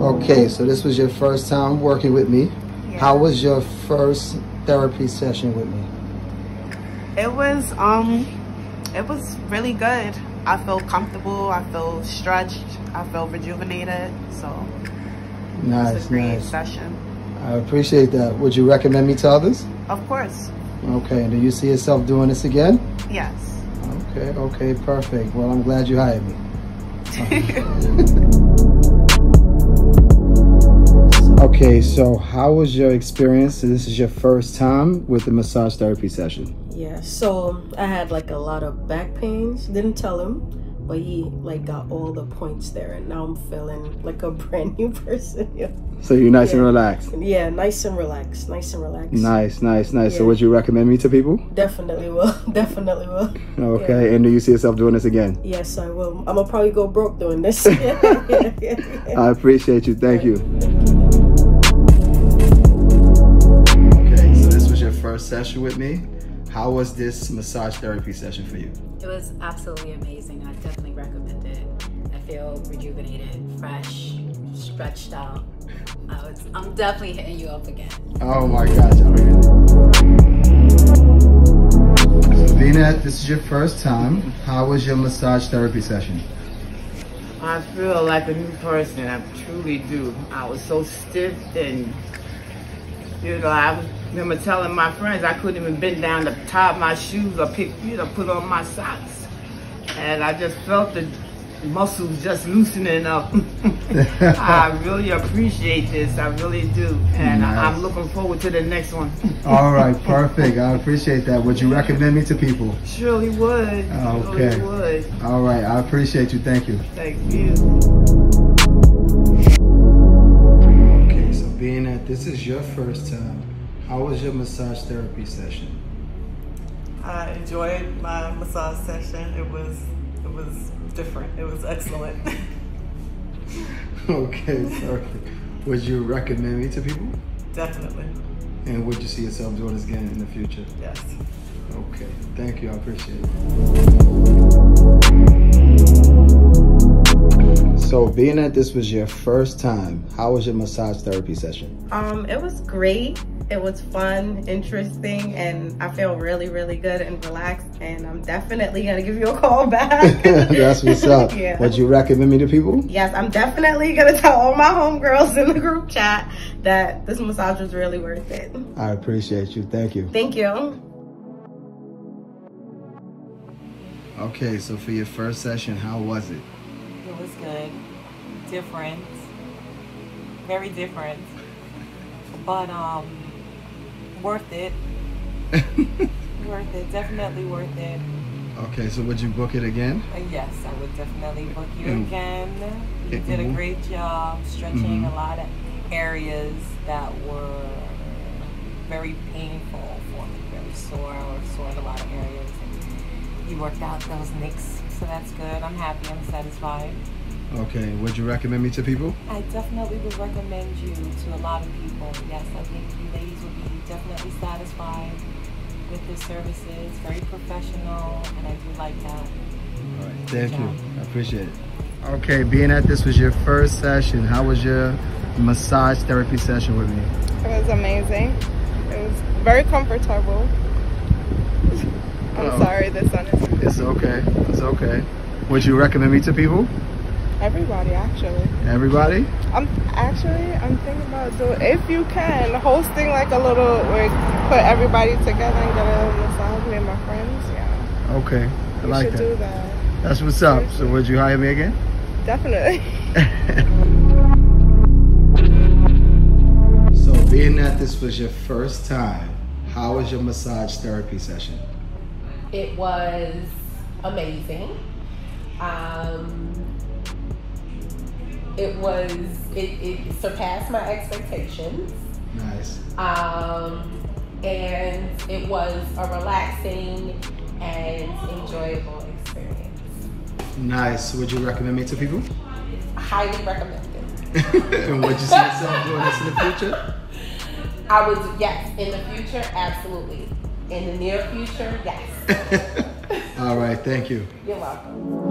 Okay, so this was your first time working with me. How was your first therapy session with me? It was um it was really good. I felt comfortable, I felt stretched, I felt rejuvenated. So it was Nice, a great nice. session. I appreciate that. Would you recommend me to others? Of course. Okay, and do you see yourself doing this again? Yes. Okay, okay, perfect. Well, I'm glad you hired me. Okay, so how was your experience? This is your first time with the massage therapy session. Yeah, so I had like a lot of back pains. Didn't tell him, but he like got all the points there, and now I'm feeling like a brand new person. Yeah, So you're nice and relaxed. yeah nice and relaxed, nice and relaxed. Nice, nice, nice. So would you recommend me to people? Definitely will. Definitely will. Okay, and do you see yourself doing this again? Yes, I will. I'm gonna probably go broke doing this. yeah, yeah, yeah. I appreciate you. Thank you. First session with me. How was this massage therapy session for you? It was absolutely amazing. I definitely recommend it. I feel rejuvenated, fresh, stretched out. I was, I'm definitely hitting you up again. Oh my gosh, I really. So Vina, this is your first time. How was your massage therapy session? I feel like a new person. I truly do. I was so stiff and, you know, I remember telling my friends I couldn't even bend down to tie my shoes or pick, you know, put on my socks. And I just felt the muscles just loosening up. I really appreciate this. I really do. And Nice. I'm looking forward to the next one. All right, perfect. I appreciate that. Would you recommend me to people? Surely would. Okay. Surely would. All right, I appreciate you. Thank you. Thank you. Okay, so being that this is your first time, how was your massage therapy session? I enjoyed my massage session. It was it was different. It was excellent. Okay, perfect. Would you recommend me to people? Definitely. And would you see yourself doing this again in the future? Yes. Okay, thank you. I appreciate it. So, being that this was your first time, how was your massage therapy session? Um, it was great. It was fun, interesting, and I feel really, really good and relaxed. And I'm definitely gonna give you a call back. That's what's up. Yeah. Would you recommend me to people? yes, I'm definitely gonna tell all my homegirls in the group chat that this massage was really worth it. I appreciate you. Thank you. Thank you. Okay, so for your first session, how was it? It was good. Different. Very different. But um worth it. worth it. Definitely worth it. Okay, so would you book it again? Uh, yes, I would definitely book you Mm. again. You did a mhm. great job stretching Mhm. a lot of areas that were very painful for me, very sore or sore in a lot of areas. And you worked out those nicks, so that's good. I'm happy. I'm satisfied. Okay, would you recommend me to people? I definitely would recommend you to a lot of people. Yes, I think you ladies will be definitely satisfied with the services. Very professional, and I do like that. All right, thank you. I appreciate it. Okay, being that this was your first session, how was your massage therapy session with me? It was amazing. It was very comfortable. I'm Oh. sorry, the sun is It's okay. It's okay. Would you recommend me to people? Everybody actually. Everybody? I'm actually I'm thinking about doing if you can hosting like a little like put everybody together and get a massage me and my friends. Yeah, Okay, I we like should that. do that. That's what's up. So would you hire me again? Definitely. So being that this was your first time, how was your massage therapy session? It was amazing. Um, it was it, it surpassed my expectations. Nice. Um, and it was a relaxing and enjoyable experience. Nice. Would you recommend me to people? Highly recommended. and would you see yourself doing this in the future? I would yes, in the future, absolutely. In the near future, yes. All right, thank you. You're welcome.